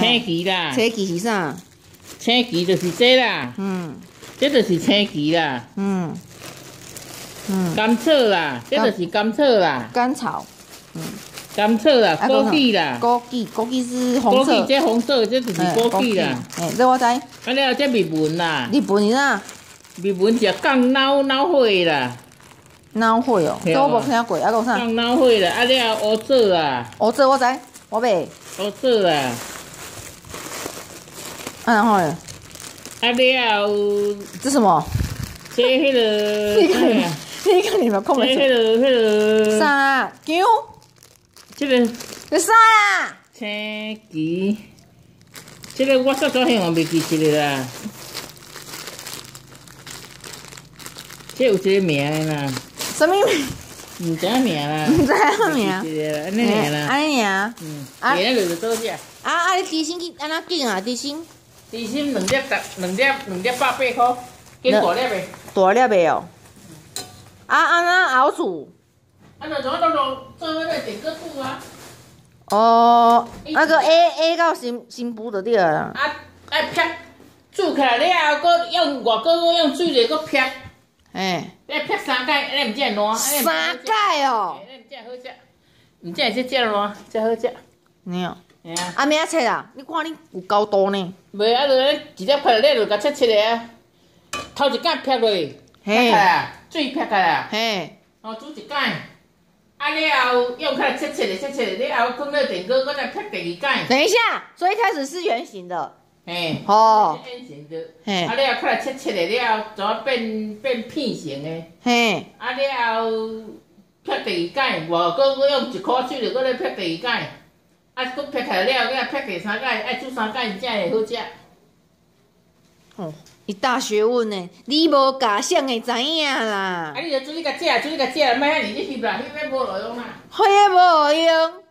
青旗啦，青旗是啥？青旗就是这啦，嗯。这就是青旗啦，嗯。嗯，甘草啦，这就是甘草啦，甘草，嗯。甘草啦，啊枸杞啦，枸杞，枸杞是红色。枸杞。这红色，这就是哎枸杞啦。哎，这我知。啊了，这蜜文啦，日本人啊，蜜文是降脑脑火啦，脑血哦，这我无听过，啊，还有啥？降脑火啦，啊了乌枣啦，乌枣我知，我买。乌枣啦，啊，然后呢？啊了这什么？这迄个，你看哎呀你看你们看这？迄个迄个，啥啊？姜？这个这啥啊？青旗，这个我早早向我袂记一个啦，这有一个名的啦，什么名？毋知影名啦，不知影名袂记一个，安尼名啦，安尼尔。嗯，啊别个就多只。啊啊！你低薪去安怎紧啊？低薪地心两粒十，两粒两粒百八块，几大粒的。大粒的哦。啊安怎熬煮？啊，就从那种做那个点个布啊，哦，那个 A A 到新新补就对了啦。啊啊劈，煮起来了后，搁用外搁搁用水嚟搁劈，哎，你劈三盖，你毋知会烂，三盖哦。你毋知会好食，毋知会这这烂，这好食。你哦，嘿啊，啊明仔切啊？你看你有够多呢。袂啊，就咧一粒劈落，你就甲切切个啊，头一盖劈落，劈嘿。开啊，水劈开啊，嘿，哦煮一间，啊了后用开来切切的切切的，你后放咧电锅，搁再劈第二盖，等一下，所以一开始是圆形的。嘿。哦，圆形的，嘿。啊了后来切切的了，怎变变片形的，嘿，啊了后劈第二盖，外搁搁用一箍水就搁咧劈第二盖，啊搁劈开了，搁劈第三摆，爱煮三盖才会好食。哦，伊大学问呢，你无假想会知影啦啊，，你著煮你甲食，煮你甲食，莫遐尔你翕啦，翕要无路用啦。迄无用。